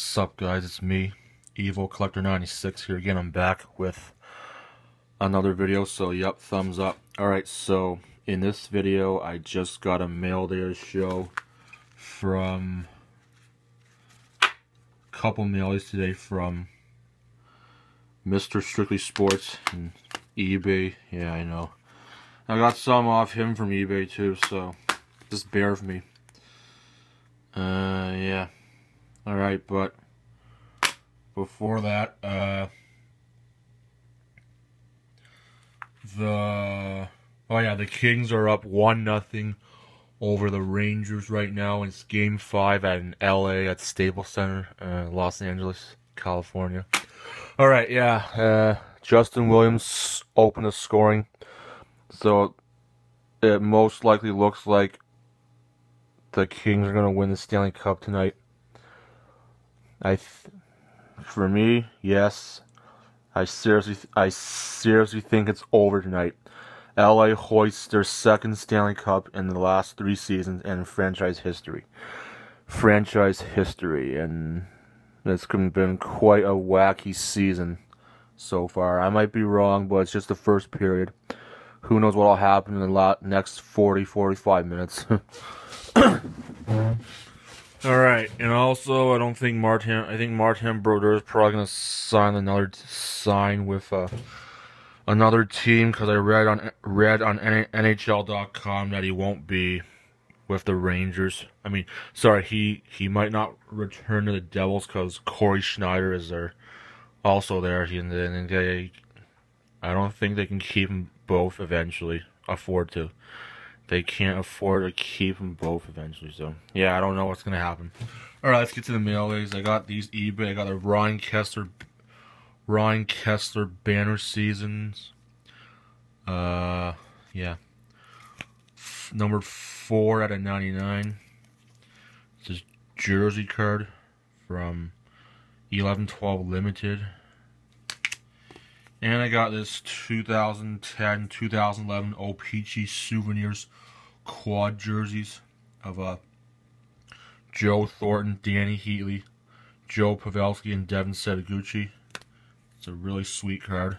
Sup guys, it's me, Evil Collector 96 here again. I'm back with another video, so yep, thumbs up. Alright, so in this video, I just got a mail day show from a couple mailers today from Mr. Strictly Sports and eBay. Yeah, I know. I got some off him from eBay too, so just bear with me. Uh, yeah. Alright, but before that, uh, the, oh yeah, the Kings are up 1 nothing over the Rangers right now. It's game 5 at an LA at Staples Center, uh, Los Angeles, California. Alright, yeah, uh, Justin Williams opened the scoring. So, it most likely looks like the Kings are going to win the Stanley Cup tonight. I, for me, yes. I seriously, I seriously think it's over tonight. LA hoists their second Stanley Cup in the last three seasons in franchise history. Franchise history, and it's been quite a wacky season so far. I might be wrong, but it's just the first period. Who knows what'll happen in the next 40, 45 minutes. All right, and also I don't think Martin. I think Martin Brodeur is probably gonna sign another sign with uh, another team because I read on read on NHL.com that he won't be with the Rangers. I mean, sorry, he he might not return to the Devils because Cory Schneider is there, also there. He, and they, I don't think they can keep them both eventually. Afford to they can't afford to keep them both eventually. So yeah, I don't know what's gonna happen. All right, let's get to the mailbags. I got these eBay. I got the Ryan Kesler, Ryan Kesler banner seasons. Uh, yeah. F number four out of ninety nine. This is jersey card from eleven twelve limited. And I got this 2010 2011 O-Pee-Chee Souvenirs quad jerseys of uh, Joe Thornton, Dany Heatley, Joe Pavelski, and Devin Setoguchi. It's a really sweet card.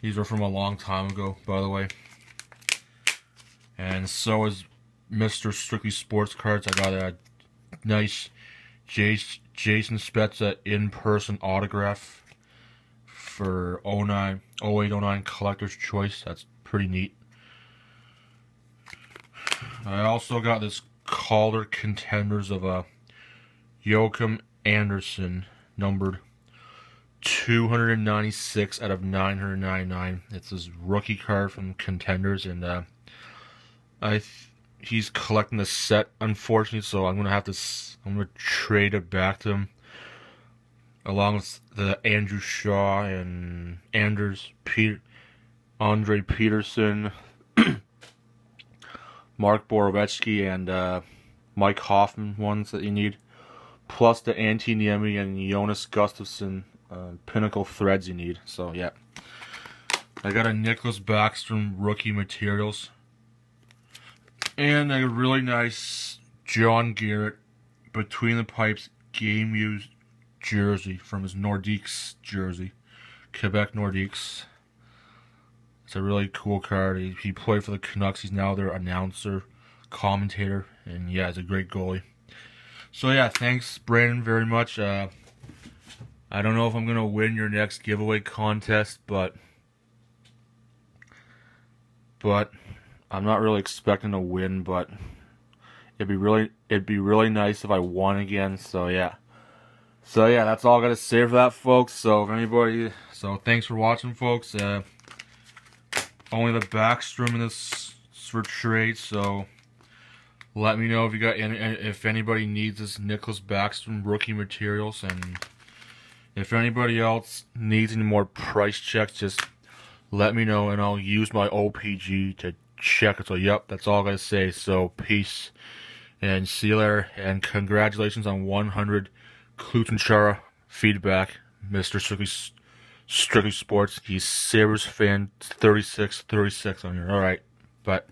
These are from a long time ago, by the way. And so is Mr. Strictly Sports cards. I got a nice Jason Spezza in-person autograph for 09, 08, 09 Collector's Choice. That's pretty neat. I also got this Calder Contenders of a uh, Joakim Andersson, numbered 296 out of 999. It's his rookie card from Contenders, and uh, I he's collecting the set, unfortunately, so I'm gonna have to I'm gonna trade it back to him along with the Andrew Shaw and Anders Peter, Andre Petersson, Mark Borowiecki, and uh, Mike Hoffman ones that you need, plus the Antti Niemi and Jonas Gustavsson uh, Pinnacle threads you need. So yeah, I got a Nicklas Backstrom rookie materials, and a really nice John Garrett between the pipes game used jersey from his Nordiques jersey, Quebec Nordiques. It's a really cool card. He, he played for the Canucks. He's now their announcer, commentator, and yeah, he's a great goalie. So yeah, thanks Brandon very much. Uh, I don't know if I'm gonna win your next giveaway contest, but but I'm not really expecting to win. But it'd be really it'd be really nice if I won again. So yeah. So yeah, that's all I gotta say for that, folks. So if anybody, so thanks for watching, folks. Uh, only the Backstrom in this for trade. So let me know if you got any, if anybody needs this Nicklas Backstrom rookie materials, and if anybody else needs any more price checks, just let me know, and I'll use my OPG to check it. So yep, that's all I gotta say. So peace, and see you later, and congratulations on 100 CloutsnChara feedback, Mr. Strictly, Strictly Sports. He's Sabres fan 36 36 on here. All right, but.